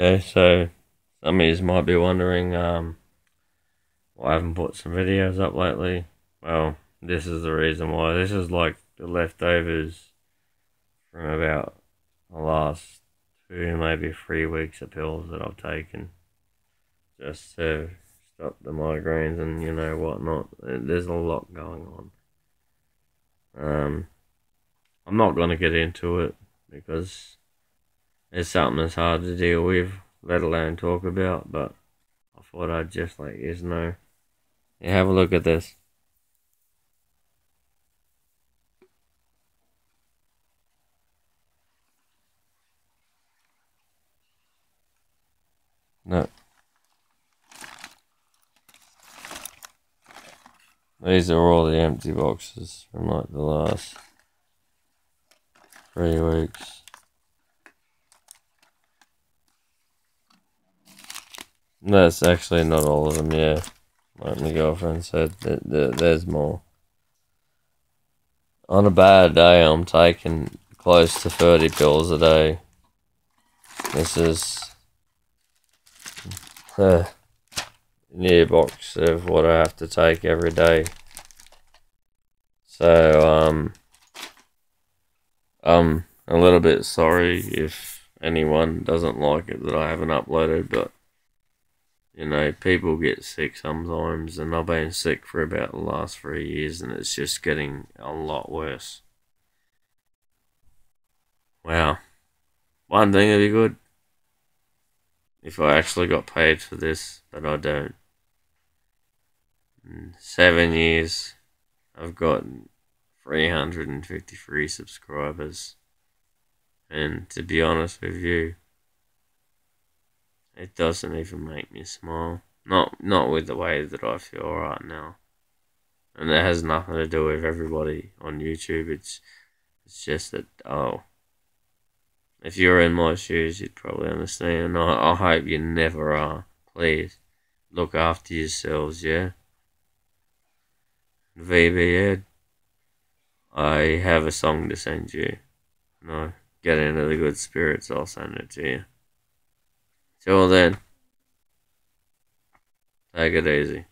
Okay, so some of you might be wondering um, why I haven't put some videos up lately. Well, this is the reason why. This is like the leftovers from about the last two, maybe three weeks of pills that I've taken just to stop the migraines and you know whatnot. There's a lot going on. Um, I'm not going to get into it because it's something that's hard to deal with, let alone talk about. But I thought I'd just let you know. Yeah, have a look at this. No. These are all the empty boxes from like the last three weeks. That's actually not all of them, yeah. Like my girlfriend said, there's more. On a bad day, I'm taking close to 30 pills a day. This is the near box of what I have to take every day. So, um, I'm a little bit sorry if anyone doesn't like it that I haven't uploaded, but you know, people get sick sometimes, and I've been sick for about the last three years, and it's just getting a lot worse. Wow. One thing would be good if I actually got paid for this, but I don't. In seven years, I've got 353 subscribers. And to be honest with you, it doesn't even make me smile. Not not with the way that I feel right now. And it has nothing to do with everybody on YouTube. It's it's just that oh if you're in my shoes you'd probably understand. I, I hope you never are. Please. Look after yourselves, yeah? VB Ed. I have a song to send you. No, get into the good spirits, I'll send it to you. Till then, take it easy.